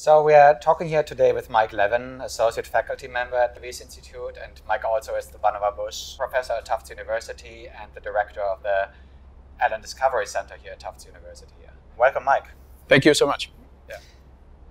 So we are talking here today with Mike Levin, associate faculty member at the Wyss Institute, and Mike also is the Vannevar Bush professor at Tufts University and the director of the Allen Discovery Center here at Tufts University. Welcome, Mike. Thank you so much. Yeah.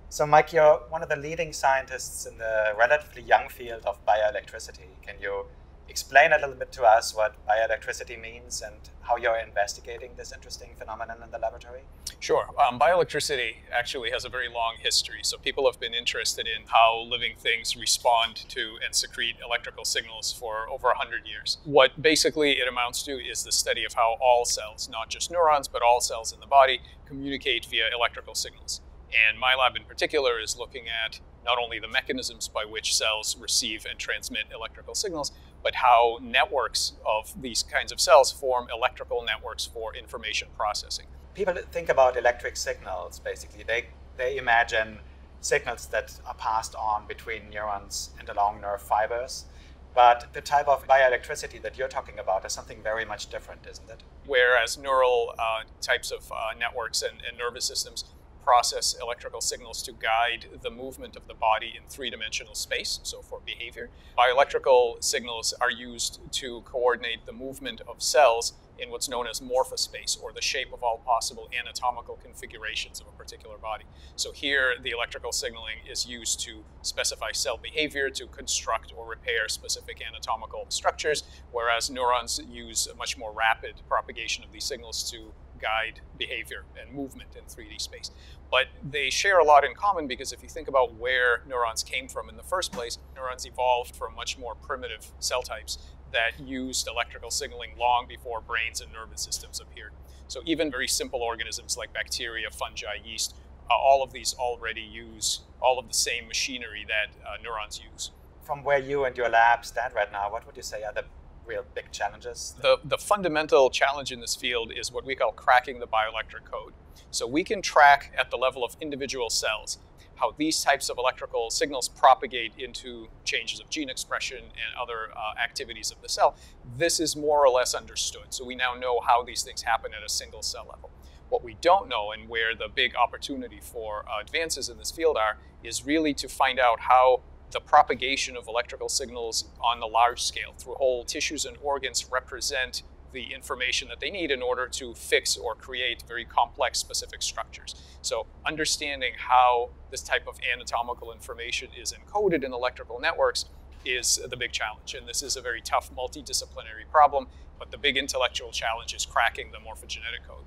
So, Mike, you're one of the leading scientists in the relatively young field of bioelectricity. Can you explain a little bit to us what bioelectricity means and how you're investigating this interesting phenomenon in the laboratory? Sure. Um, bioelectricity actually has a very long history. So people have been interested in how living things respond to and secrete electrical signals for over 100 years. What basically it amounts to is the study of how all cells, not just neurons, but all cells in the body, communicate via electrical signals. And my lab in particular is looking at not only the mechanisms by which cells receive and transmit electrical signals, but how networks of these kinds of cells form electrical networks for information processing. People think about electric signals, basically. They, they imagine signals that are passed on between neurons and along nerve fibers. But the type of bioelectricity that you're talking about is something very much different, isn't it? Whereas neural uh, types of uh, networks and, and nervous systems process electrical signals to guide the movement of the body in three dimensional space, so for behavior. Bioelectrical signals are used to coordinate the movement of cells in what's known as morphospace, or the shape of all possible anatomical configurations of a particular body. So here, the electrical signaling is used to specify cell behavior, to construct or repair specific anatomical structures, whereas neurons use a much more rapid propagation of these signals to guide behavior and movement in 3D space. But they share a lot in common because if you think about where neurons came from in the first place, neurons evolved from much more primitive cell types that used electrical signaling long before brains and nervous systems appeared. So even very simple organisms like bacteria, fungi, yeast, uh, all of these already use all of the same machinery that uh, neurons use. From where you and your lab stand right now, what would you say are the real big challenges? The, the fundamental challenge in this field is what we call cracking the bioelectric code. So we can track at the level of individual cells how these types of electrical signals propagate into changes of gene expression and other uh, activities of the cell. This is more or less understood. So we now know how these things happen at a single cell level. What we don't know and where the big opportunity for uh, advances in this field are is really to find out how the propagation of electrical signals on the large scale through whole tissues and organs represent the information that they need in order to fix or create very complex specific structures. So understanding how this type of anatomical information is encoded in electrical networks is the big challenge. And this is a very tough multidisciplinary problem, but the big intellectual challenge is cracking the morphogenetic code.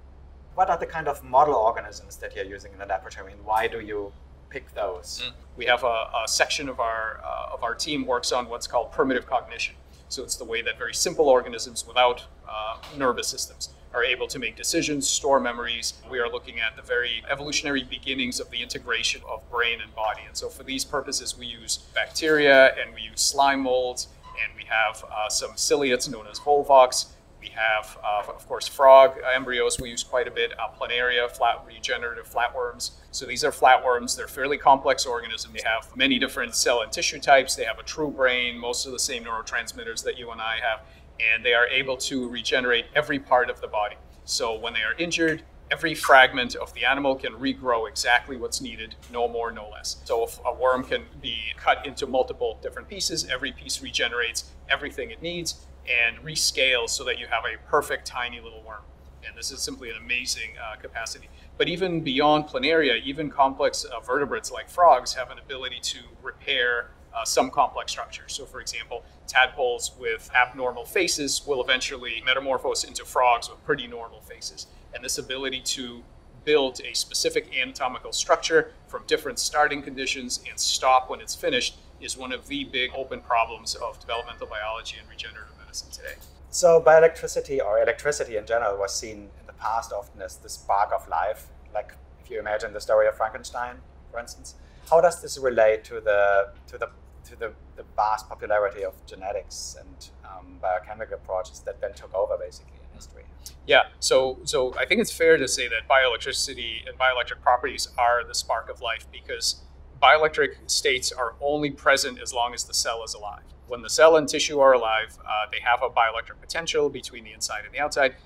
What are the kind of model organisms that you're using in the laboratory and why do you pick those? Mm. We have a, a, section of our, uh, of our team works on what's called primitive cognition. So it's the way that very simple organisms without uh, nervous systems are able to make decisions, store memories. We are looking at the very evolutionary beginnings of the integration of brain and body. And so for these purposes, we use bacteria and we use slime molds, and we have uh, some ciliates known as volvox, we have, uh, of course, frog embryos we use quite a bit, uh, planaria, flat regenerative flatworms. So these are flatworms. They're fairly complex organisms. They have many different cell and tissue types. They have a true brain, most of the same neurotransmitters that you and I have, and they are able to regenerate every part of the body. So when they are injured, every fragment of the animal can regrow exactly what's needed, no more, no less. So if a worm can be cut into multiple different pieces, every piece regenerates everything it needs and rescales so that you have a perfect tiny little worm. And this is simply an amazing uh, capacity. But even beyond planaria, even complex uh, vertebrates like frogs have an ability to repair uh, some complex structures. So, for example, tadpoles with abnormal faces will eventually metamorphose into frogs with pretty normal faces. And this ability to build a specific anatomical structure from different starting conditions and stop when it's finished is one of the big open problems of developmental biology and regenerative today. So bioelectricity or electricity in general was seen in the past often as the spark of life. Like if you imagine the story of Frankenstein, for instance, how does this relate to the to the to the, the vast popularity of genetics and um, biochemical approaches that then took over basically in history? Yeah, so so I think it's fair to say that bioelectricity and bioelectric properties are the spark of life because bioelectric states are only present as long as the cell is alive when the cell and tissue are alive, uh, they have a bioelectric potential between the inside and the outside,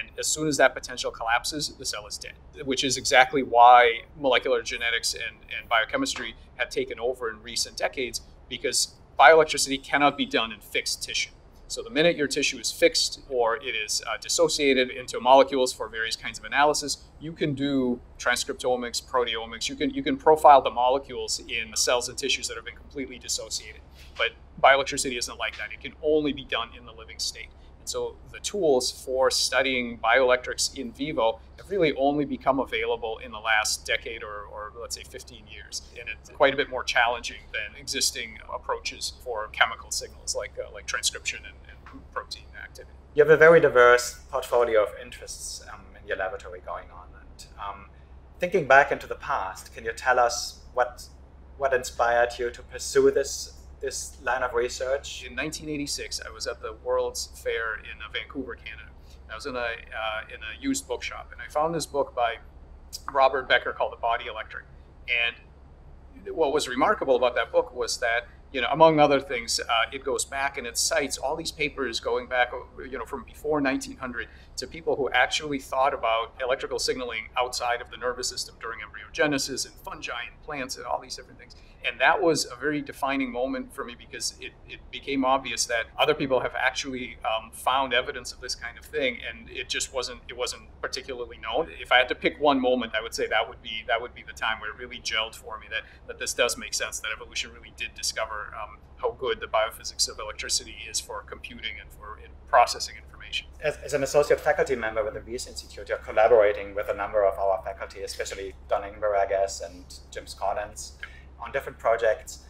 And as soon as that potential collapses, the cell is dead, which is exactly why molecular genetics and, and biochemistry have taken over in recent decades because bioelectricity cannot be done in fixed tissue. So the minute your tissue is fixed or it is uh, dissociated into molecules for various kinds of analysis, you can do transcriptomics, proteomics. You can you can profile the molecules in the cells and tissues that have been completely dissociated. But bioelectricity isn't like that. It can only be done in the living state. So the tools for studying bioelectrics in vivo have really only become available in the last decade or, or, let's say 15 years. And it's quite a bit more challenging than existing approaches for chemical signals like, uh, like transcription and, and, protein activity. You have a very diverse portfolio of interests um, in your laboratory going on. And um, thinking back into the past, can you tell us what, what inspired you to pursue this this line of research? In 1986, I was at the World's Fair in uh, Vancouver, Canada. I was in a uh, in a used bookshop, and I found this book by Robert Becker called The Body Electric. And what was remarkable about that book was that you know, among other things, uh, it goes back and it cites all these papers going back, you know, from before 1900 to people who actually thought about electrical signaling outside of the nervous system during embryogenesis and fungi and plants and all these different things and that was a very defining moment for me because it, it became obvious that other people have actually um, found evidence of this kind of thing. And it just wasn't it wasn't particularly known. If i had to pick one moment i would say that would be that would be the time where it really gelled for me that that this does make sense that evolution really did discover um, how good the biophysics of electricity is for computing and for processing information. As, as, an associate faculty member with the Wyss Institute, you're collaborating with a number of our faculty, especially Don Ingber, I guess, and Jim Collins on different projects.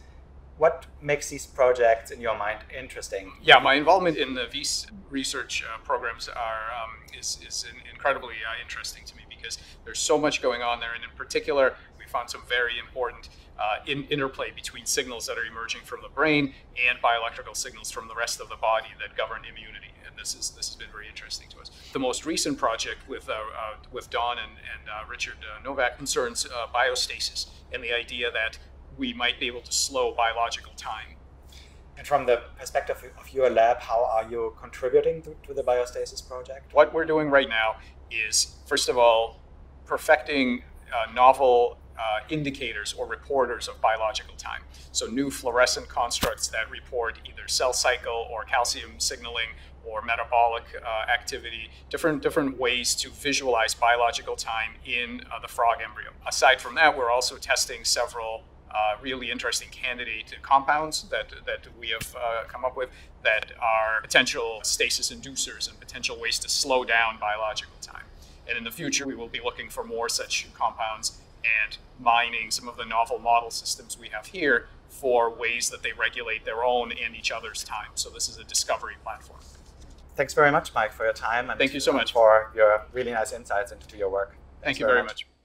What makes these projects, in your mind, interesting? Yeah, my involvement in the Wyss research uh, programs are um, is, is incredibly uh, interesting to me because there's so much going on there, and in particular, we found some very important uh, in interplay between signals that are emerging from the brain and bioelectrical signals from the rest of the body that govern immunity. And this is this has been very interesting to us. The most recent project with uh, uh, with Don and, and uh, Richard Novak concerns biostasis and the idea that we might be able to slow biological time. And from the perspective of your lab, how are you contributing to, to the biostasis project? What we're doing right now is, first of all, perfecting uh, novel uh, indicators or reporters of biological time. So new fluorescent constructs that report either cell cycle or calcium signaling or metabolic uh, activity, different different ways to visualize biological time in uh, the frog embryo. Aside from that, we're also testing several uh, really interesting candidate compounds that, that we have uh, come up with that are potential stasis inducers and potential ways to slow down biological time. And in the future, we will be looking for more such compounds and mining some of the novel model systems we have here for ways that they regulate their own and each other's time. So this is a discovery platform. Thanks very much, Mike, for your time. And Thank you so much. For your really nice insights into your work. Thank Thanks you very much. much.